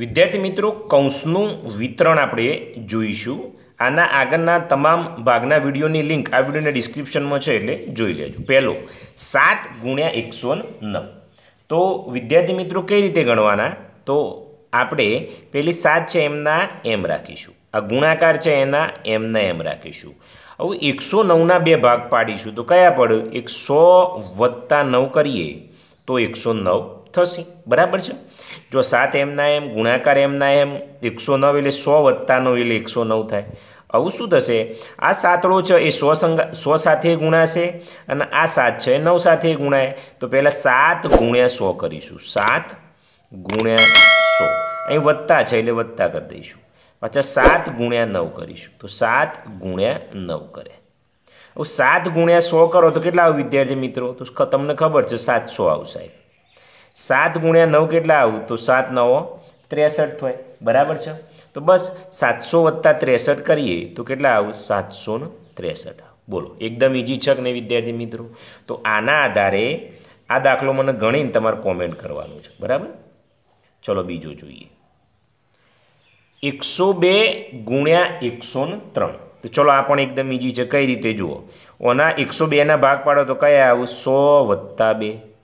વિદ્યાર્થી મિત્રો, કૌંસનું વિતરણ આપણે જોઈશું. આના આગળના તમામ ભાગના વિડીયોની લિંક આ વિડીયોના ડિસ્ક્રિપ્શનમાં છે એટલે જોઈ લેજો. પહેલો, સાત ગુણ્યા એકસો નવ. તો વિદ્યાર્થી મિત્રો, કઈ રીતે ગણવાના? તો આપણે પેલી સાત છે એમના એમ રાખીશું. આ ગુણાકાર છે એના એમના એમ રાખીશું. હવે એકસો નવના બે ભાગ પાડીશું. તો કયા પડે? એકસો વત્તા નવ કરીએ તો એકસો નવ થશે. બરાબર છે? જો સાત એમના એમ, ગુણાકાર એમના એમ, એકસો નવ એટલે સો વત્તા નવ એટલે એકસો નવ થાય. આવું શું થશે? આ સાતડો છે એ સો સંગા, સો સાથે ગુણાશે અને આ સાત છે એ નવ સાથે ગુણાય. તો પહેલાં સાત ગુણ્યા સો કરીશું. સાત ગુણ્યા સો. અહીં વત્તા છે એટલે વત્તા કરી દઈશું. પાછા સાત ગુણ્યા નવ કરીશું. તો સાત ગુણ્યા નવ કરે. સાત ગુણ્યા સો કરો તો કેટલા આવે વિદ્યાર્થી મિત્રો? તો તમને ખબર છે સાતસો આવશે. સાત ગુણ્યા નવ કેટલા આવું? તો સાત નવો ત્રેસઠ થાય. બરાબર છે? તો બસ સાતસો વત્તા ત્રેસઠ કરીએ તો કેટલા આવું? સાતસો ને ત્રેસઠ. બોલો, એકદમ ઇઝી છે નહીં વિદ્યાર્થી મિત્રો? તો આના આધારે આ દાખલો મને ગણીને તમારે કોમેન્ટ કરવાનું છે. બરાબર? ચલો બીજો જોઈએ. એકસો બે ગુણ્યા એકસો ને ત્રણ. તો ચલો આ પણ એકદમ ઇઝી છે. કઈ રીતે જુઓ? ઓના એકસો બેના ભાગ પાડો તો કયા આવું? સો વત્તા બે.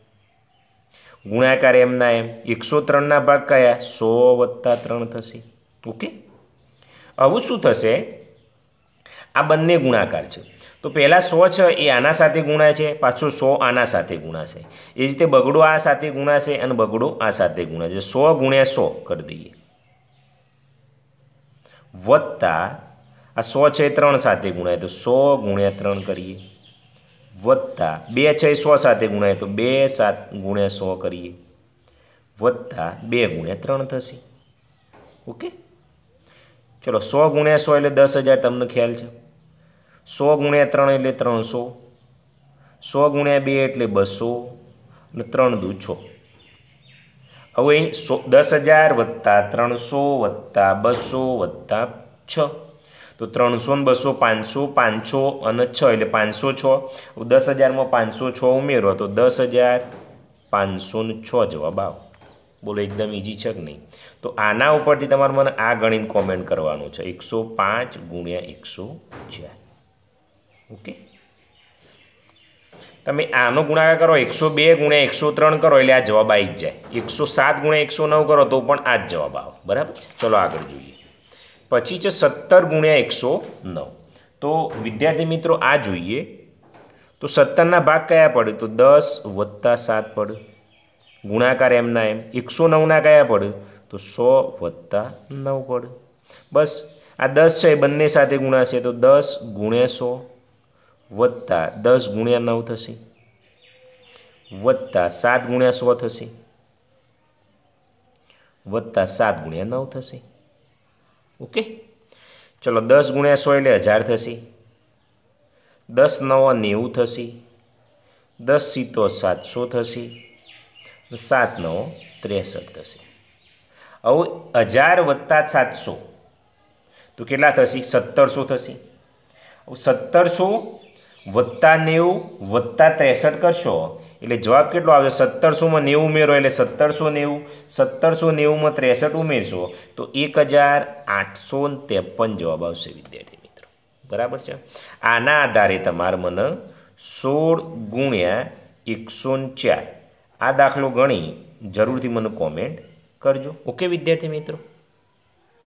ગુણાકાર એમના એમ. એકસો ત્રણના ભાગ કયા? સો વત્તા ત્રણ થશે. ઓકે? આવું શું થશે? આ બંને ગુણાકાર છે. તો પહેલાં સો છે એ આના સાથે ગુણાય છે, પાછો સો આના સાથે ગુણાશે. એ રીતે બગડો આ સાથે ગુણાશે અને બગડો આ સાથે ગુણાશે. સો ગુણ્યા સો કરી દઈએ. વત્તા, આ સો છે ત્રણ સાથે ગુણાય. તો સો ગુણ્યા ત્રણ કરીએ. વત્તા બે છે સો સાથે ગુણાય તો બે સાત ગુણ્યા સો કરીએ. વત્તા બે ગુણ્યા ત્રણ થશે. ઓકે? ચલો સો ગુણ્યા સો એટલે દસ હજાર, તમને ખ્યાલ છે? સો ગુણ્યા ત્રણ એટલે ત્રણસો. સો ગુણ્યા બે એટલે બસો અને ત્રણ દુ છ. હવે સો દસ હજાર વત્તા ત્રણસો વત્તા બસો વત્તા છ. તો ત્રણસો ને બસો, પાંચસો પાંચસો અને છ, એટલે પાંચસો છ. દસ હજારમાં પાંચસો છ ઉમેરો, તો દસ હજાર પાંચસો ને છ જવાબ આવો. બોલો, એકદમ ઇઝી છે કે નહીં? તો આના ઉપરથી તમારે મને આ ગણીને કોમેન્ટ કરવાનું છે. એકસો પાંચ ગુણ્યા એકસો ચાર. ઓકે? તમે આનો ગુણાકાર કરો, એકસો બે ગુણ્યા એકસો ત્રણ કરો, એટલે આ જવાબ આવી જ જાય. એકસો સાત ગુણ્યા એકસો નવ કરો, તો પણ આ જ જવાબ આવે. બરાબર ચલો આગળ જોઈએ. પછી છે સત્તર ગુણ્યા એકસો નવ. તો વિદ્યાર્થી મિત્રો, આ જોઈએ. તો સત્તરના ભાગ કયા પડે? તો દસ વત્તા સાત પડે. ગુણાકાર એમના એમ. એકસો નવના કયા પડે? તો સો વત્તા નવ પડે. બસ, આ દસ છે બંને સાથે ગુણાશે તો દસ ગુણ્યા સો વત્તા દસ ગુણ્યા નવ થશે. વત્તા સાત ગુણ્યા સો થશે. વત્તા સાત ગુણ્યા નવ થશે. ઓકે? ચલો દસ ગુણ્યા સો એટલે હજાર થશે. દસ નવા નેવું થશે. દસ સીતો સાતસો થશે. સાત નવો ત્રેસઠ થશે. હવે હજાર વત્તા સાતસો. તો કેટલા થશે? સત્તરસો થશે. સત્તરસો વત્તા નેવું, વત્તા ત્રેસઠ કરશો. એટલે જવાબ કેટલો આવશે? સત્તરસોમાં નેવું ઉમેરો એટલે સત્તરસો નેવું, સત્તરસો નેવુંમાં ત્રેસઠ ઉમેરશો. તો એક હજાર આઠસો ત્રેપન જવાબ આવશે, વિદ્યાર્થી મિત્રો. બરાબર છે? આના આધારે તમારે મને સોળ ગુણ્યા એકસો ચાર આ દાખલો ગણી જરૂરથી મને કોમેન્ટ કરજો. ઓકે, વિદ્યાર્થી મિત્રો?